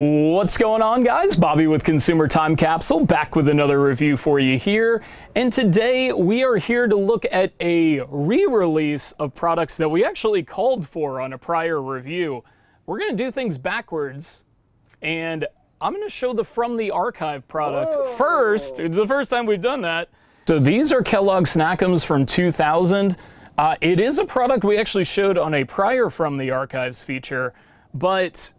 What's going on guys? Bobby with Consumer Time Capsule back with another review for you here. And today we are here to look at a re-release of products that we actually called for on a prior review. We're going to do things backwards and I'm going to show the From the Archive product Whoa. first. It's the first time we've done that. So these are Kellogg Snack'Ums from 2000. Uh, it is a product we actually showed on a prior From the Archives feature, but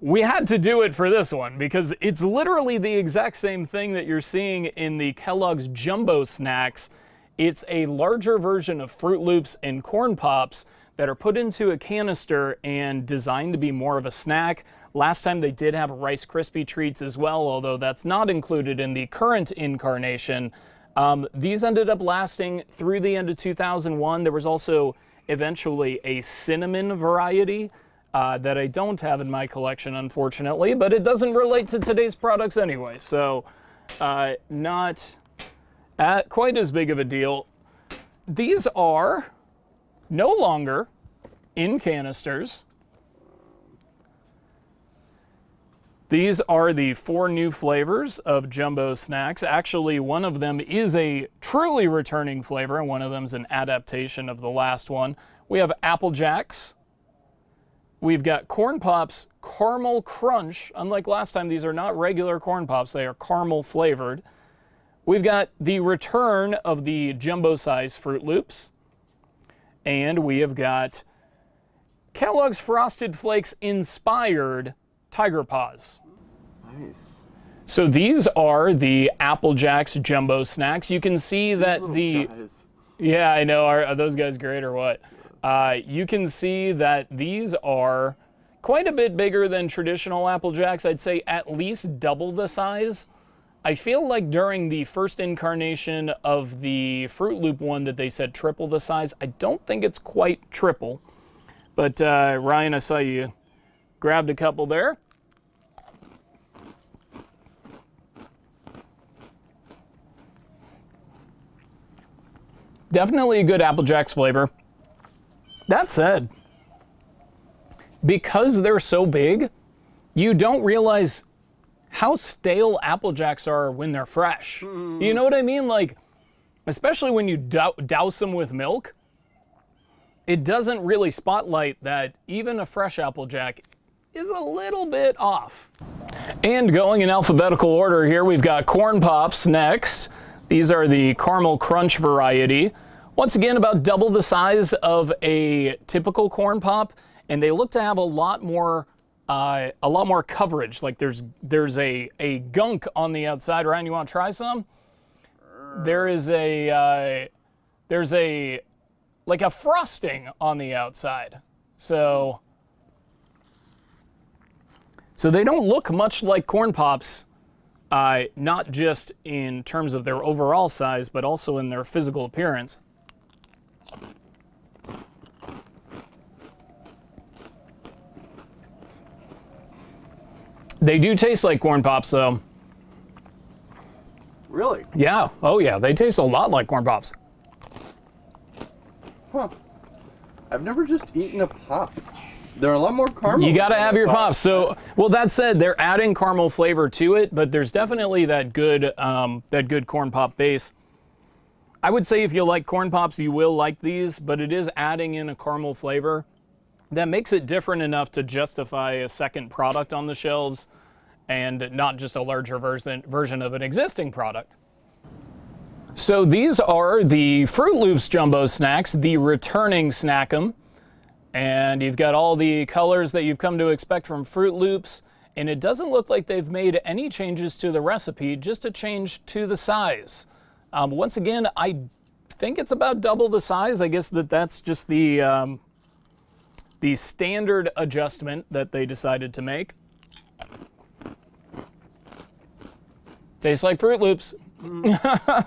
we had to do it for this one because it's literally the exact same thing that you're seeing in the Kellogg's Jumbo Snax. It's a larger version of Froot Loops and Corn Pops that are put into a canister and designed to be more of a snack. Last time they did have Rice Krispie treats as well, although that's not included in the current incarnation. Um, these ended up lasting through the end of 2001. There was also eventually a cinnamon variety uh, that I don't have in my collection, unfortunately, but it doesn't relate to today's products anyway, so uh, not quite as big of a deal. These are no longer in canisters. These are the four new flavors of Jumbo Snax. Actually, one of them is a truly returning flavor, and one of them is an adaptation of the last one. We have Apple Jacks, We've got Corn Pops Caramel Crunch. Unlike last time, these are not regular Corn Pops, they are caramel flavored. We've got the return of the jumbo size Froot Loops. And we have got Kellogg's Frosted Flakes inspired Tiger Paws. Nice. So these are the Apple Jacks jumbo Snax. You can see that the guys. Yeah, I know. Are, are those guys great or what? Uh, you can see that these are quite a bit bigger than traditional Apple Jacks. I'd say at least double the size. I feel like during the first incarnation of the Froot Loop one that they said triple the size. I don't think it's quite triple. But uh, Ryan, I saw you grabbed a couple there. Definitely a good Apple Jacks flavor. That said, because they're so big, you don't realize how stale Apple Jacks are when they're fresh. Mm. You know what I mean? Like, especially when you douse them with milk, it doesn't really spotlight that even a fresh Apple Jack is a little bit off. And going in alphabetical order here, we've got Corn Pops next. These are the caramel crunch variety. Once again, about double the size of a typical corn pop, and they look to have a lot more uh, a lot more coverage. Like there's there's a a gunk on the outside. Ryan, you want to try some? There is a uh, there's a like a frosting on the outside. So so they don't look much like corn pops, uh, not just in terms of their overall size, but also in their physical appearance. They do taste like corn pops, though. Really? Yeah. Oh, yeah. They taste a lot like corn pops. Huh. I've never just eaten a pop. They're a lot more caramel. You got to have your pop. pops. So, well, that said, they're adding caramel flavor to it, but there's definitely that good, um, that good corn pop base. I would say if you like corn pops, you will like these, but it is adding in a caramel flavor that makes it different enough to justify a second product on the shelves and not just a larger version, version of an existing product. So these are the Froot Loops Jumbo Snax, the returning Snack'Um. And you've got all the colors that you've come to expect from Froot Loops. And it doesn't look like they've made any changes to the recipe, just a change to the size. Um, once again, I think it's about double the size. I guess that that's just the, um, the standard adjustment that they decided to make. Tastes like Froot Loops. Mm.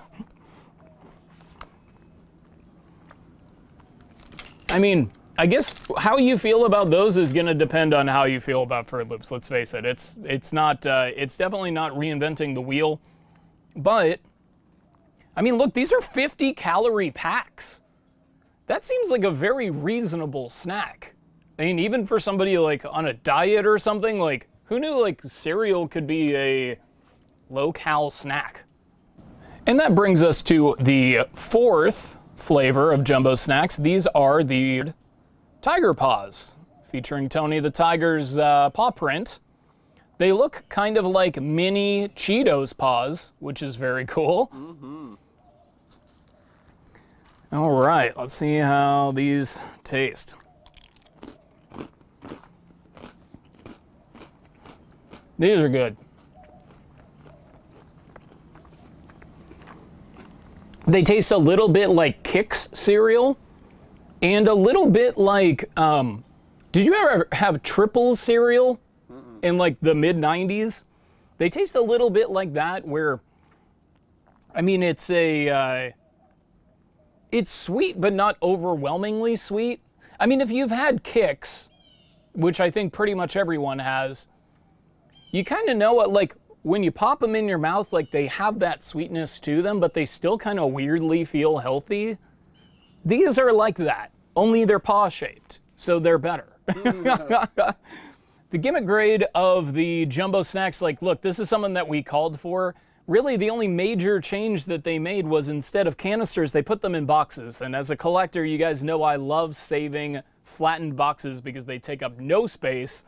I mean, I guess how you feel about those is going to depend on how you feel about Froot Loops. Let's face it. It's it's not uh, it's definitely not reinventing the wheel, but I mean, look, these are 50 calorie packs. That seems like a very reasonable snack. I mean, even for somebody like on a diet or something, like Who knew like cereal could be a low-cal snack? And that brings us to the fourth flavor of jumbo Snax. These are the Tiger Paws, featuring Tony the Tiger's uh, paw print. They look kind of like mini Cheetos paws, which is very cool. Mm-hmm. All right, let's see how these taste. These are good. They taste a little bit like Kix cereal and a little bit like um, did you ever have triple cereal in like the mid 90s? They taste a little bit like that where I mean it's a uh, it's sweet but not overwhelmingly sweet. I mean if you've had Kix, which I think pretty much everyone has, you kind of know what like when you pop them in your mouth, like they have that sweetness to them, but they still kind of weirdly feel healthy. These are like that, only they're paw shaped, so they're better. the gimmick grade of the jumbo Snax, like, look, this is something that we called for. Really, the only major change that they made was instead of canisters, they put them in boxes. And as a collector, you guys know I love saving flattened boxes because they take up no space.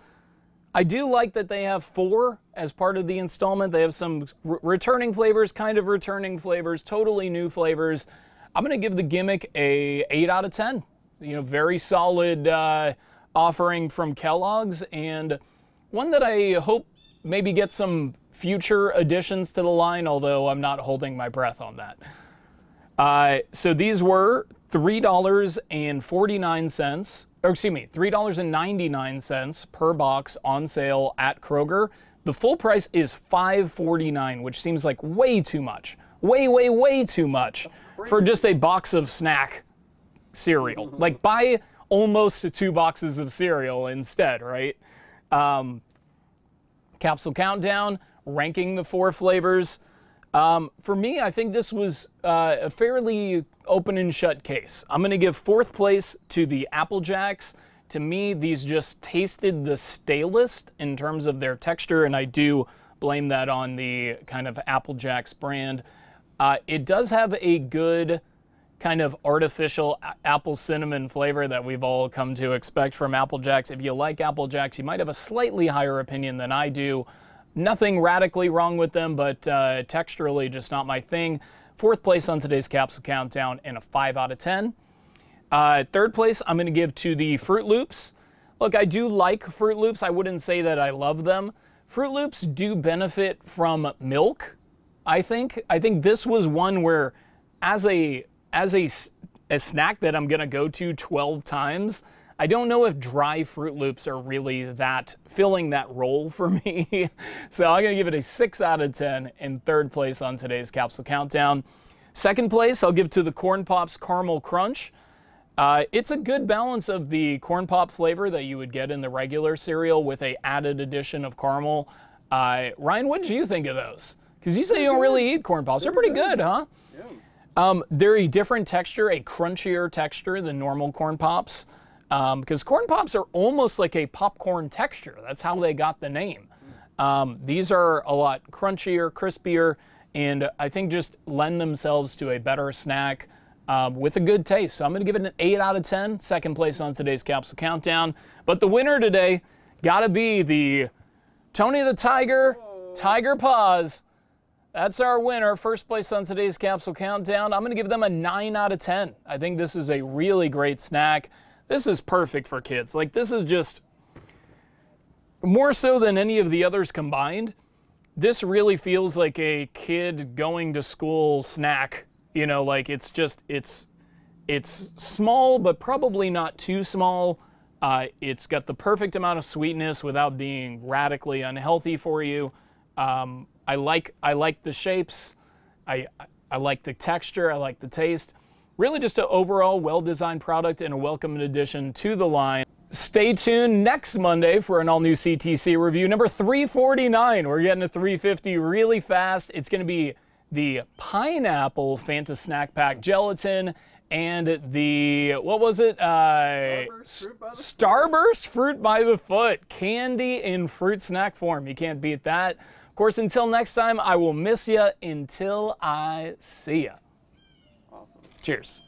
I do like that they have four as part of the installment. They have some re returning flavors, kind of returning flavors, totally new flavors. I'm going to give the gimmick a 8 out of 10. You know, very solid uh, offering from Kellogg's and one that I hope maybe gets some future additions to the line, although I'm not holding my breath on that. Uh, so these were $3.49 or excuse me, $3.99 per box on sale at Kroger. The full price is $5.49, which seems like way too much. Way, way, way too much for just a box of snack cereal. like buy almost two boxes of cereal instead, right? Um, capsule countdown, ranking the four flavors. Um, for me, I think this was uh, a fairly open and shut case. I'm going to give fourth place to the Apple Jacks. To me, these just tasted the stalest in terms of their texture, and I do blame that on the kind of Apple Jacks brand. Uh, it does have a good kind of artificial apple cinnamon flavor that we've all come to expect from Apple Jacks. If you like Apple Jacks, you might have a slightly higher opinion than I do. Nothing radically wrong with them, but uh, texturally just not my thing. Fourth place on today's capsule countdown and a 5 out of 10. Uh, third place, I'm going to give to the Froot Loops. Look, I do like Froot Loops. I wouldn't say that I love them. Froot Loops do benefit from milk, I think. I think this was one where, as a as a, a snack that I'm going to go to 12 times, I don't know if dry Froot Loops are really that filling that role for me. so I'm going to give it a 6 out of 10 in third place on today's capsule countdown. Second place, I'll give to the Corn Pops Caramel Crunch. Uh, it's a good balance of the corn pop flavor that you would get in the regular cereal with a added addition of caramel. Uh, Ryan, what did you think of those? Because you say you don't really eat corn pops. They're pretty good, huh? Yeah. Um, they're a different texture, a crunchier texture than normal corn pops because um, corn pops are almost like a popcorn texture. That's how they got the name. Um, these are a lot crunchier, crispier, and I think just lend themselves to a better snack um, with a good taste. So I'm going to give it an 8 out of 10, second place on today's Capsule Countdown. But the winner today got to be the Tony the Tiger Tiger Paws. That's our winner, first place on today's Capsule Countdown. I'm going to give them a 9 out of 10. I think this is a really great snack. This is perfect for kids. Like, this is just more so than any of the others combined. This really feels like a kid going to school snack. You know, like it's just, it's, it's small, but probably not too small. Uh, it's got the perfect amount of sweetness without being radically unhealthy for you. Um, I like, I like the shapes. I, I like the texture. I like the taste. Really just an overall well-designed product and a welcome addition to the line. Stay tuned next Monday for an all-new CTC review, number 349. We're getting to 350 really fast. It's going to be the Pineapple Fanta Snack Pack Gelatin and the what was it? Uh, Starburst fruit by the Starburst fruit by the foot, candy in fruit snack form. You can't beat that. Of course, until next time, I will miss you until I see ya. Cheers.